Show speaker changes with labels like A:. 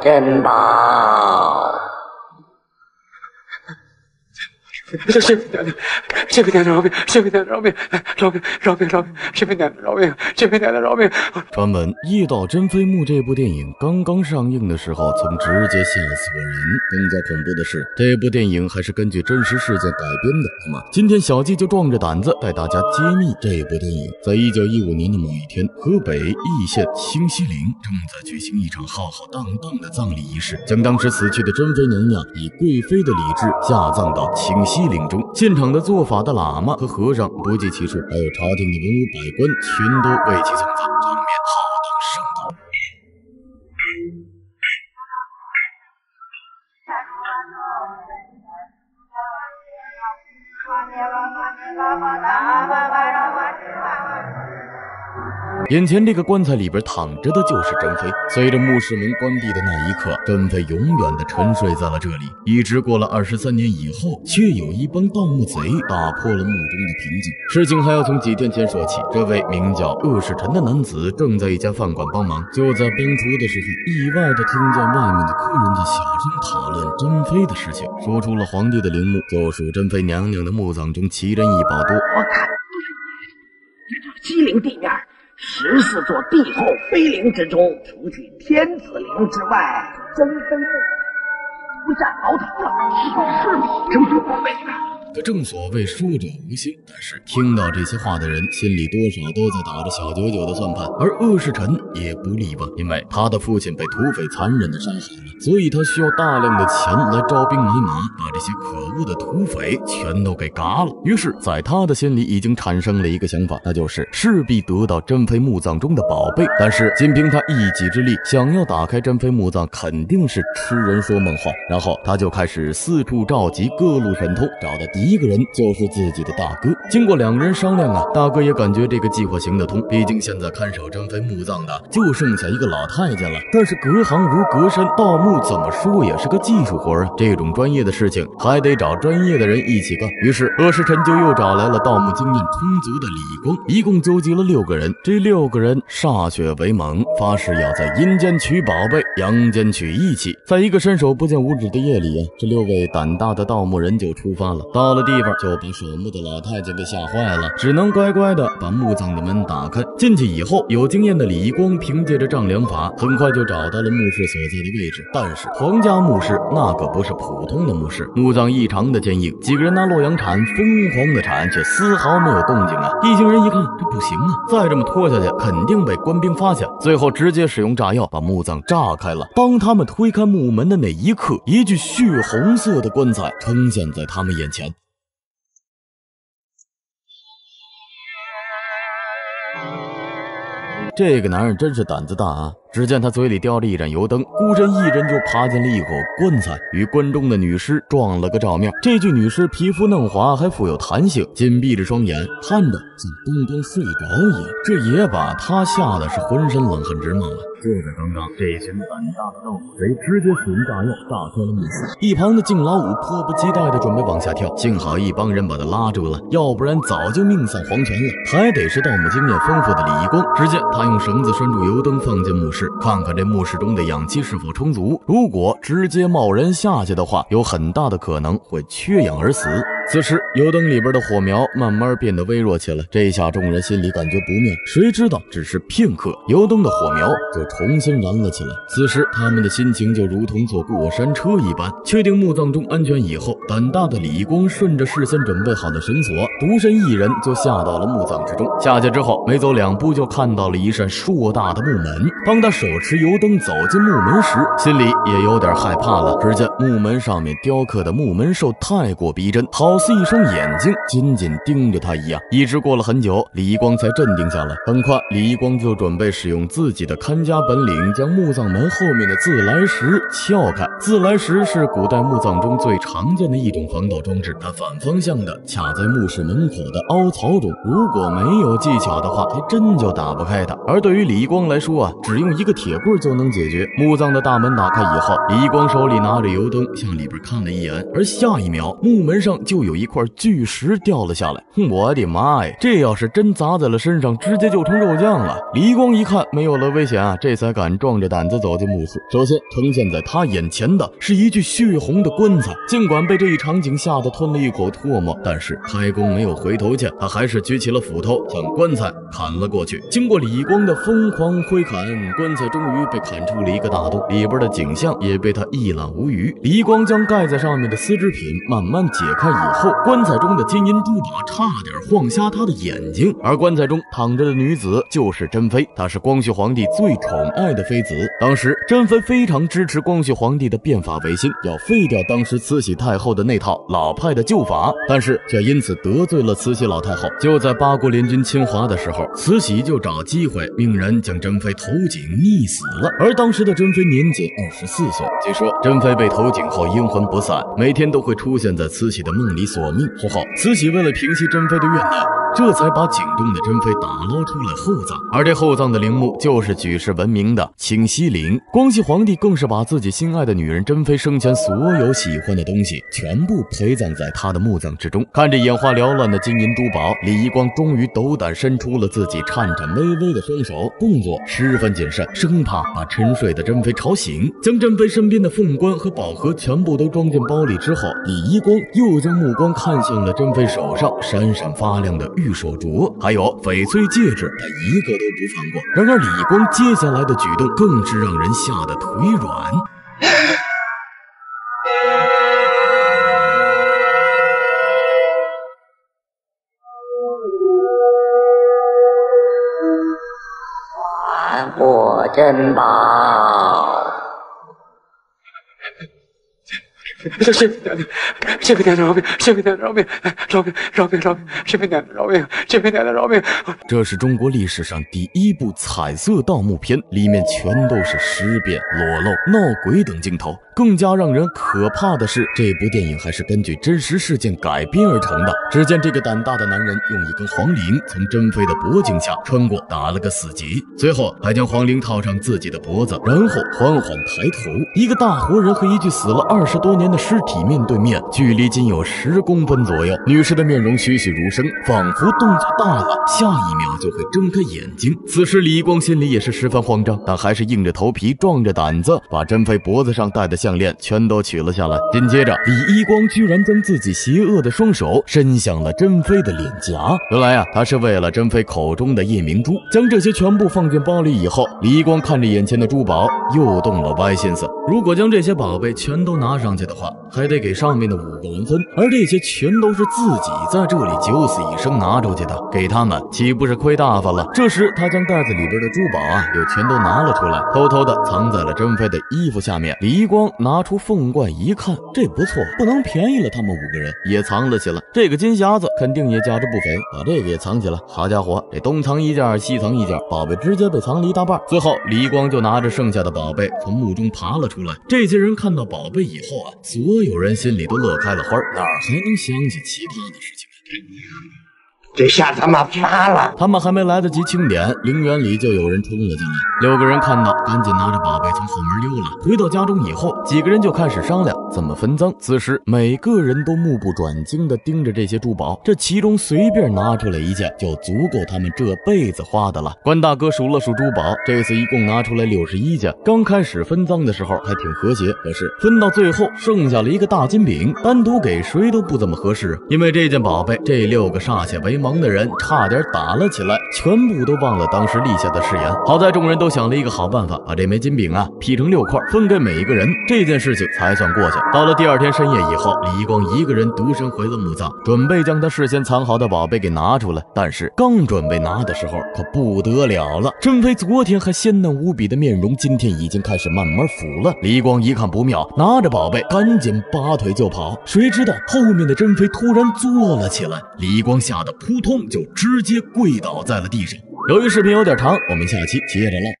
A: 珍宝。
B: 这是娘娘，这位娘娘饶命！这位娘娘饶命！饶命！饶命！饶命！这位娘娘饶命！这位娘娘饶命！
C: 传闻《夜盗真飞墓》这部电影刚刚上映的时候，曾直接吓死过人。更加恐怖的是，这部电影还是根据真实事件改编的。那么，今天小季就壮着胆子带大家揭秘这部电影。在一九一五年的某一天，河北易县清西陵正在举行一场浩浩荡荡的葬礼仪式，将当时死去的真妃娘娘以贵妃的礼制下葬到清西。领中，现场的做法的喇嘛和和尚不计其数，还有朝廷的文武百官全都为其送葬，场面浩荡盛大。眼前这个棺材里边躺着的就是珍妃。随着墓室门关闭的那一刻，珍妃永远的沉睡在了这里。一直过了二十三年以后，却有一帮盗墓贼打破了墓中的平静。事情还要从几天前说起。这位名叫鄂世臣的男子正在一家饭馆帮忙，就在帮厨的时候，意外的听见外面的客人在小声讨论珍妃的事情，说出了皇帝的陵墓就属珍妃娘娘的墓葬中奇珍异宝多。
A: 我看这西陵地面。十四座帝后妃陵之中，除去天子陵之外，真妃墓不占鳌头了，是你真不宝
C: 正所谓说者无心，但是听到这些话的人心里多少都在打着小九九的算盘，而鄂世臣也不例外，因为他的父亲被土匪残忍的杀害了，所以他需要大量的钱来招兵买马，把这些可恶的土匪全都给嘎了。于是，在他的心里已经产生了一个想法，那就是势必得到珍妃墓葬中的宝贝。但是，仅凭他一己之力，想要打开珍妃墓葬，肯定是痴人说梦话。然后，他就开始四处召集各路神通，找到。第一个人就是自己的大哥。经过两个人商量啊，大哥也感觉这个计划行得通。毕竟现在看守珍妃墓葬的就剩下一个老太监了。但是隔行如隔山，盗墓怎么说也是个技术活啊，这种专业的事情还得找专业的人一起干。于是鄂世臣就又找来了盗墓经验充足的李光，一共纠集了六个人。这六个人歃血为盟，发誓要在阴间取宝贝，阳间取义气。在一个伸手不见五指的夜里啊，这六位胆大的盗墓人就出发了。到了地方，就把守墓的老太监给吓坏了，只能乖乖的把墓葬的门打开。进去以后，有经验的李光凭借着丈量法，很快就找到了墓室所在的位置。但是皇家墓室那可不是普通的墓室，墓葬异常的坚硬，几个人拿洛阳铲疯狂的铲，却丝毫没有动静啊！一行人一看，这不行啊，再这么拖下去，肯定被官兵发现。最后直接使用炸药把墓葬炸开了。当他们推开墓门的那一刻，一具血红色的棺材呈现在他们眼前。这个男人真是胆子大啊！只见他嘴里叼着一盏油灯，孤身一人就爬进了一口棺材，与棺中的女尸撞了个照面。这具女尸皮肤嫩滑，还富有弹性，紧闭着双眼，看着像刚刚睡着一样。这也把他吓得是浑身冷汗直冒啊！就在刚刚，这群胆大的盗墓贼直接使用炸药炸开了墓室。一旁的敬老五迫不及待的准备往下跳，幸好一帮人把他拉住了，要不然早就命丧黄泉了。还得是盗墓经验丰富的李光。只见他用绳子拴住油灯，放进墓室，看看这墓室中的氧气是否充足。如果直接贸然下去的话，有很大的可能会缺氧而死。此时，油灯里边的火苗慢慢变得微弱起来，这下众人心里感觉不妙。谁知道，只是片刻，油灯的火苗就重新燃了起来。此时，他们的心情就如同坐过山车一般。确定墓葬中安全以后，胆大的李光顺着事先准备好的绳索，独身一人就下到了墓葬之中。下去之后，没走两步就看到了一扇硕大的木门。当他手持油灯走进墓门时，心里也有点害怕了。只见木门上面雕刻的木门兽太过逼真，好。似一双眼睛紧紧盯着他一样，一直过了很久，李一光才镇定下来。很快，李一光就准备使用自己的看家本领，将墓葬门后面的自来石撬开。自来石是古代墓葬中最常见的一种防盗装置，它反方向的卡在墓室门口的凹槽中，如果没有技巧的话，还真就打不开它。而对于李一光来说啊，只用一个铁棍就能解决。墓葬的大门打开以后，李一光手里拿着油灯向里边看了一眼，而下一秒，墓门上就有。有一块巨石掉了下来。我的妈呀！这要是真砸在了身上，直接就成肉酱了。李光一看没有了危险啊，这才敢壮着胆子走进墓室。首先呈现在他眼前的是一具血红的棺材。尽管被这一场景吓得吞了一口唾沫，但是开弓没有回头箭，他还是举起了斧头向棺材砍了过去。经过李光的疯狂挥砍，棺材终于被砍出了一个大洞，里边的景象也被他一览无余。李光将盖在上面的丝织品慢慢解开以后，棺材中的金银珠宝差点晃瞎他的眼睛。而棺材中躺着的女子就是珍妃，她是光绪皇帝最宠爱的妃子。当时珍妃非常支持光绪皇帝的变法维新，要废掉当时慈禧太后的那套老派的旧法，但是却因此得罪了慈禧老太后。就在八国联军侵华的时候，慈禧就找机会命人将珍妃投井溺死了。而当时的珍妃年仅二十四岁，据说珍妃被投井后阴魂不散，每天都会出现在慈禧的梦里索命。呼号，慈禧为了平息珍妃的怨念。这才把井中的珍妃打捞出了厚葬，而这厚葬的陵墓就是举世闻名的清西陵。光绪皇帝更是把自己心爱的女人珍妃生前所有喜欢的东西全部陪葬在他的墓葬之中。看着眼花缭乱的金银珠宝，李一光终于斗胆伸出了自己颤颤巍巍的双手，动作十分谨慎，生怕把沉睡的珍妃吵醒。将珍妃身边的凤冠和宝盒全部都装进包里之后，李一光又将目光看向了珍妃手上闪闪发亮的玉。玉手镯，还有翡翠戒指，他一个都不放过。然而李光接下来的举动更是让人吓得腿软。
A: 还我珍宝！
B: 这是娘娘，这位娘娘饶命！这位娘娘饶命！饶命！饶命！饶命！这位娘娘饶命！这位娘娘饶命！
C: 这是中国历史上第一部彩色盗墓片，里面全都是尸变、裸露、闹鬼等镜头。更加让人可怕的是，这部电影还是根据真实事件改编而成的。只见这个胆大的男人用一根黄绫从珍妃的脖颈下穿过，打了个死结，随后还将黄绫套上自己的脖子，然后缓缓抬头。一个大活人和一具死了二十多年的尸体面对面，距离仅有十公分左右。女士的面容栩栩如生，仿佛动作大了，下一秒就会睁开眼睛。此时李一光心里也是十分慌张，但还是硬着头皮，壮着胆子把珍妃脖子上戴的项链全都取了下来。紧接着，李一光居然将自己邪恶的双手伸向了珍妃的脸颊。原来啊，他是为了珍妃口中的夜明珠。将这些全部放进包里以后，李一光看着眼前的珠宝，又动了歪心思。如果将这些宝贝全都拿上去的，还得给上面的五个人分。而这些全都是自己在这里九死一生拿出去的，给他们岂不是亏大发了？这时，他将袋子里边的珠宝啊，又全都拿了出来，偷偷的藏在了珍妃的衣服下面。李光拿出凤冠一看，这不错，不能便宜了他们五个人，也藏了起来。这个金匣子肯定也价值不菲，把这个也藏起来。好家伙，这东藏一件，西藏一件，宝贝直接被藏了一大半。最后，李光就拿着剩下的宝贝从墓中爬了出来。这些人看到宝贝以后啊，所有人心里都乐开了花，哪还能想起其他的事情？
A: 这下他妈发了！
C: 他们还没来得及清点，陵园里就有人冲了进来。六个人看到，赶紧拿着宝贝从后门溜了。回到家中以后，几个人就开始商量怎么分赃。此时，每个人都目不转睛地盯着这些珠宝，这其中随便拿出来一件，就足够他们这辈子花的了。关大哥数了数珠宝，这次一共拿出来六十一件。刚开始分赃的时候还挺和谐，可是分到最后，剩下了一个大金饼，单独给谁都不怎么合适。因为这件宝贝，这六个歃血为盟。的人差点打了起来，全部都忘了当时立下的誓言。好在众人都想了一个好办法，把这枚金饼啊劈成六块，分给每一个人，这件事情才算过去。到了第二天深夜以后，李光一个人独身回了墓葬，准备将他事先藏好的宝贝给拿出来。但是刚准备拿的时候，可不得了了！珍妃昨天还鲜嫩无比的面容，今天已经开始慢慢腐了。李光一看不妙，拿着宝贝赶紧拔腿就跑，谁知道后面的珍妃突然坐了起来，李光吓得。扑通，就直接跪倒在了地上。由于视频有点长，我们下期接着唠。